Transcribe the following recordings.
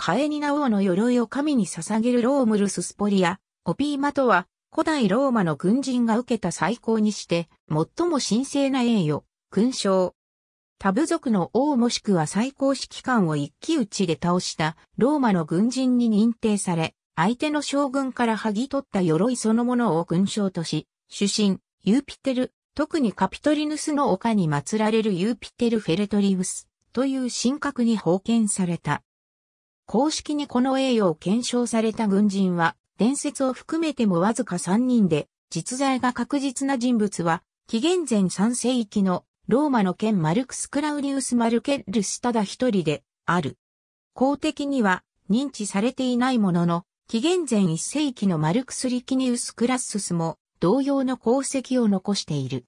カエニナ王の鎧を神に捧げるロームルス・スポリア、オピーマとは、古代ローマの軍人が受けた最高にして、最も神聖な栄誉、勲章。タブ族の王もしくは最高指揮官を一騎打ちで倒したローマの軍人に認定され、相手の将軍から剥ぎ取った鎧そのものを勲章とし、主神、ユーピテル、特にカピトリヌスの丘に祀られるユーピテル・フェレトリウスという神格に封建された。公式にこの栄誉を検証された軍人は、伝説を含めてもわずか3人で、実在が確実な人物は、紀元前3世紀のローマの県マルクス・クラウリウス・マルケルスただ一人である。公的には認知されていないものの、紀元前1世紀のマルクス・リキニウス・クラッススも同様の功績を残している。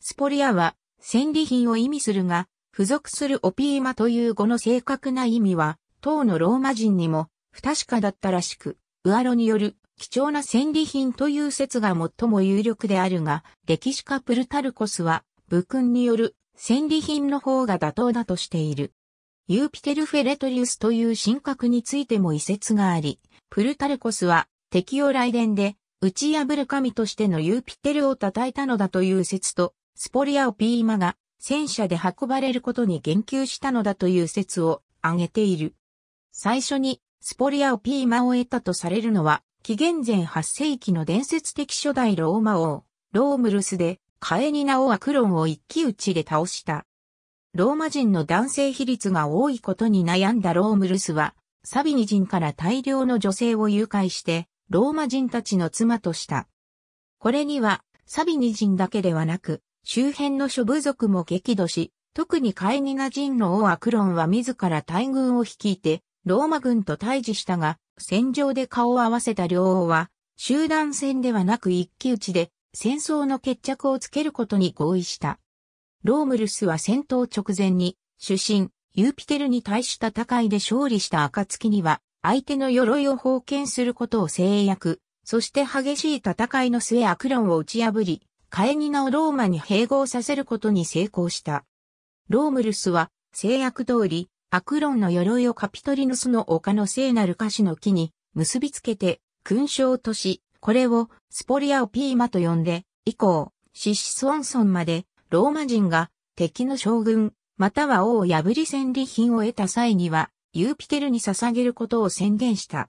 スポリアは戦利品を意味するが、付属するオピーマという語の正確な意味は、当のローマ人にも不確かだったらしく、ウアロによる貴重な戦利品という説が最も有力であるが、歴史家プルタルコスは、武君による戦利品の方が妥当だとしている。ユーピテル・フェレトリウスという神格についても遺説があり、プルタルコスは敵を雷電で打ち破る神としてのユーピテルを称えたのだという説と、スポリアオピーマが戦車で運ばれることに言及したのだという説を挙げている。最初にスポリアオピーマを得たとされるのは、紀元前8世紀の伝説的初代ローマ王、ロームルスで、カエニナオアクロンを一騎打ちで倒した。ローマ人の男性比率が多いことに悩んだロームルスは、サビニ人から大量の女性を誘拐して、ローマ人たちの妻とした。これには、サビニ人だけではなく、周辺の諸部族も激怒し、特にカエニナ人の王アクロンは自ら大軍を率いて、ローマ軍と対峙したが、戦場で顔を合わせた両王は、集団戦ではなく一騎打ちで、戦争の決着をつけることに合意した。ロームルスは戦闘直前に、主神、ユーピテルに対した戦いで勝利した暁には、相手の鎧を封建することを制約、そして激しい戦いの末アクロンを打ち破り、カエニナをローマに併合させることに成功した。ロームルスは制約通り、アクロンの鎧をカピトリヌスの丘の聖なる歌詞の木に結びつけて勲章とし、これをスポリアオピーマと呼んで、以降、シシソンソンまでローマ人が敵の将軍、または王を破り戦利品を得た際には、ユーピテルに捧げることを宣言した。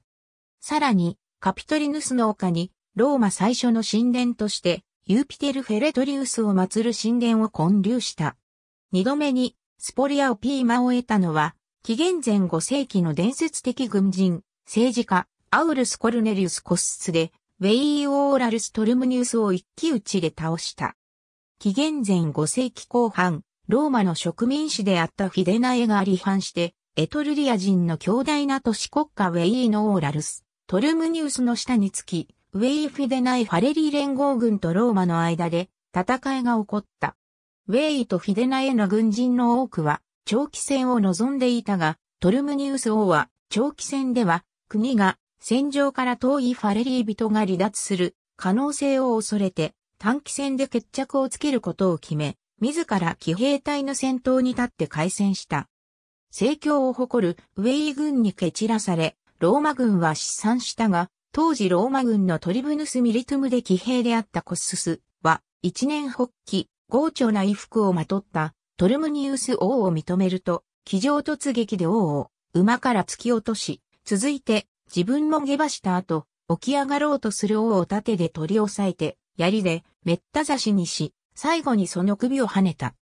さらに、カピトリヌスの丘に、ローマ最初の神殿として、ユーピテル・フェレトリウスを祀る神殿を建立した。二度目に、スポリアオピーマを得たのは、紀元前5世紀の伝説的軍人、政治家、アウルス・コルネリウス・コッスで、ウェイオーラルス・トルムニウスを一騎打ちで倒した。紀元前5世紀後半、ローマの植民地であったフィデナエが離反して、エトルリア人の強大な都市国家ウェイノーラルス、トルムニウスの下につき、ウェイフィデナイ・ファレリー連合軍とローマの間で戦いが起こった。ウェイとフィデナイの軍人の多くは長期戦を望んでいたが、トルムニウス王は長期戦では国が戦場から遠いファレリー人が離脱する可能性を恐れて短期戦で決着をつけることを決め、自ら騎兵隊の先頭に立って開戦した。盛況を誇るウェイ軍に蹴散らされ、ローマ軍は失散したが、当時ローマ軍のトリブヌス・ミリトゥムで騎兵であったコッススは、一年発起、豪長な衣服をまとったトルムニウス王を認めると、騎乗突撃で王を馬から突き落とし、続いて自分も下馬した後、起き上がろうとする王を盾で取り押さえて、槍でめった刺しにし、最後にその首を跳ねた。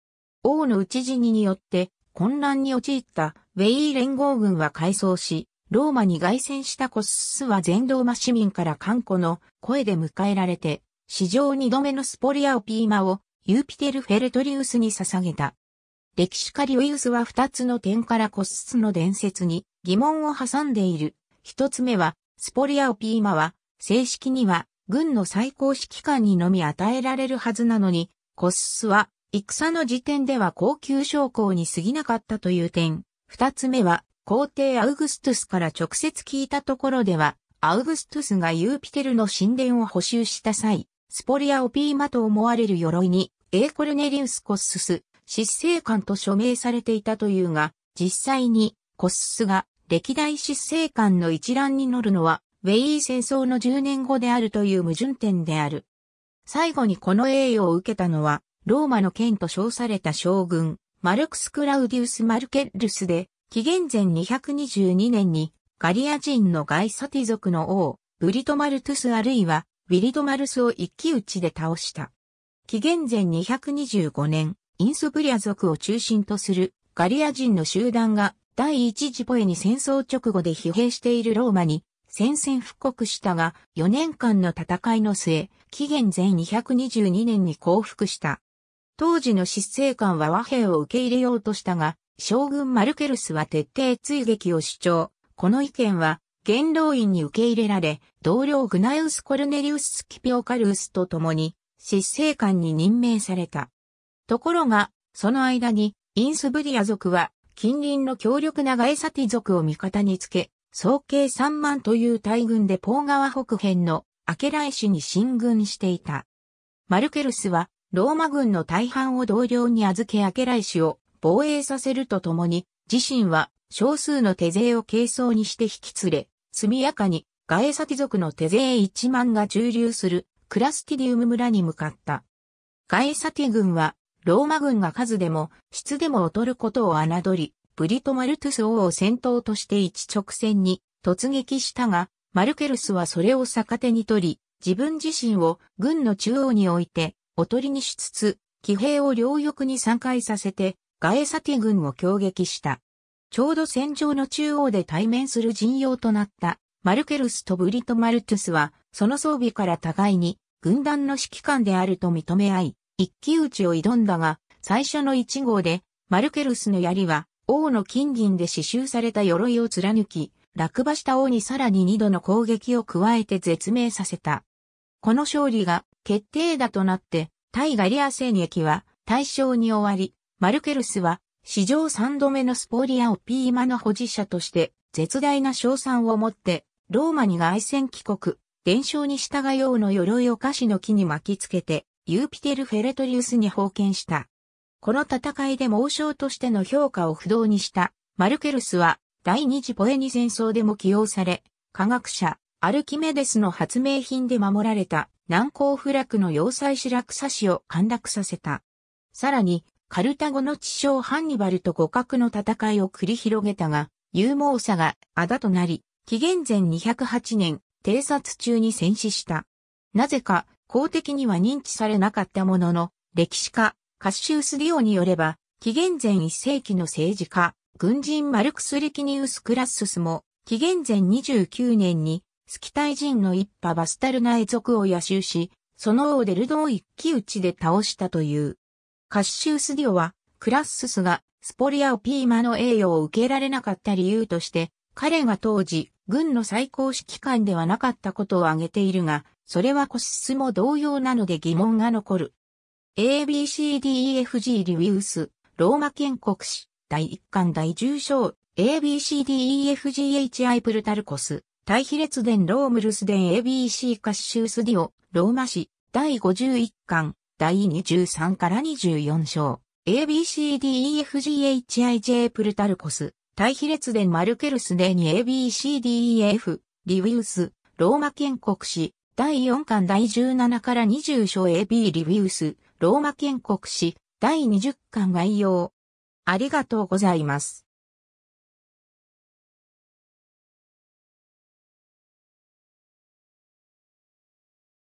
王の討ち死にによって混乱に陥ったウェイ連合軍は改装し、ローマに凱旋したコッスは全ローマ市民から観光の声で迎えられて、史上二度目のスポリアオピーマをユーピテル・フェルトリウスに捧げた。歴史家リウイウスは二つの点からコッスの伝説に疑問を挟んでいる。一つ目は、スポリアオピーマは、正式には軍の最高指揮官にのみ与えられるはずなのに、コッスは戦の時点では高級将校に過ぎなかったという点。二つ目は、皇帝アウグストゥスから直接聞いたところでは、アウグストゥスがユーピテルの神殿を補修した際、スポリアオピーマと思われる鎧に、エーコルネリウス・コッスス、執政官と署名されていたというが、実際に、コッススが歴代執政官の一覧に載るのは、ウェイ戦争の10年後であるという矛盾点である。最後にこの栄誉を受けたのは、ローマの剣と称された将軍、マルクス・クラウディウス・マルケッルスで、紀元前222年に、ガリア人のガイサティ族の王、ブリトマルトゥスあるいは、ウィリトマルスを一騎打ちで倒した。紀元前225年、インスブリア族を中心とするガリア人の集団が第一次ポエに戦争直後で疲弊しているローマに宣戦布告したが4年間の戦いの末、紀元前222年に降伏した。当時の執政官は和平を受け入れようとしたが、将軍マルケルスは徹底追撃を主張。この意見は元老院に受け入れられ、同僚グナウス・コルネリウス・スキピオカルウスと共に執政官に任命された。ところが、その間に、インスブリア族は、近隣の強力なガエサティ族を味方につけ、総計3万という大軍でポー川北辺のアケライシュに進軍していた。マルケルスは、ローマ軍の大半を同僚に預けアケライシュを防衛させるとともに、自身は少数の手勢を軽装にして引き連れ、速やかにガエサティ族の手勢1万が駐留するクラスティディウム村に向かった。ガエサティ軍は、ローマ軍が数でも質でも劣ることを侮り、ブリト・マルトゥス王を先頭として一直線に突撃したが、マルケルスはそれを逆手に取り、自分自身を軍の中央に置いて、おとりにしつつ、騎兵を両翼に散開させて、ガエサティ軍を攻撃した。ちょうど戦場の中央で対面する陣容となったマルケルスとブリト・マルトゥスは、その装備から互いに軍団の指揮官であると認め合い、一騎打ちを挑んだが、最初の一号で、マルケルスの槍は、王の金銀で刺繍された鎧を貫き、落馬した王にさらに二度の攻撃を加えて絶命させた。この勝利が決定打となって、対ガリア戦役は大勝に終わり、マルケルスは史上三度目のスポリアオピーマの保持者として絶大な賞賛を持ってローマに凱旋帰国、伝承に従ようの鎧を菓子の木に巻きつけて、ユーピテル・フェレトリウスに封建した。この戦いで猛将としての評価を不動にしたマルケルスは第二次ポエニ戦争でも起用され、科学者アルキメデスの発明品で守られた難攻不落の要塞シラクサ市を陥落させた。さらに、カルタゴの地将ハンニバルと互角の戦いを繰り広げたが、勇猛さがあだとなり、紀元前208年、偵察中に戦死した。なぜか公的には認知されなかったものの、歴史家、カッシウス・ディオによれば、紀元前1世紀の政治家、軍人マルクス・リキニウス・クラッススも、紀元前29年に、スキタイ人の一派バスタルナエ族を野襲し、その王デルドを一騎打ちで倒したという。カッシウス・ディオは、クラッススがスポリアオピーマの栄誉を受けられなかった理由として、彼が当時、軍の最高指揮官ではなかったことを挙げているが、それはコシスも同様なので疑問が残る。ABCDEFG リウィウス、ローマ建国史、第一巻第10章、ABCDEFGHI プルタルコス、対比列伝ロームルス伝 ABC カッシュースディオ、ローマ史、第51巻、第23から24章、ABCDEFGHIJ プルタルコス、対比列伝マルケルスデに ABCDEF、リウィウス、ローマ建国史、第4巻第17から20章 AB リウィウス、ローマ建国史、第20巻概要。ありがとうございます。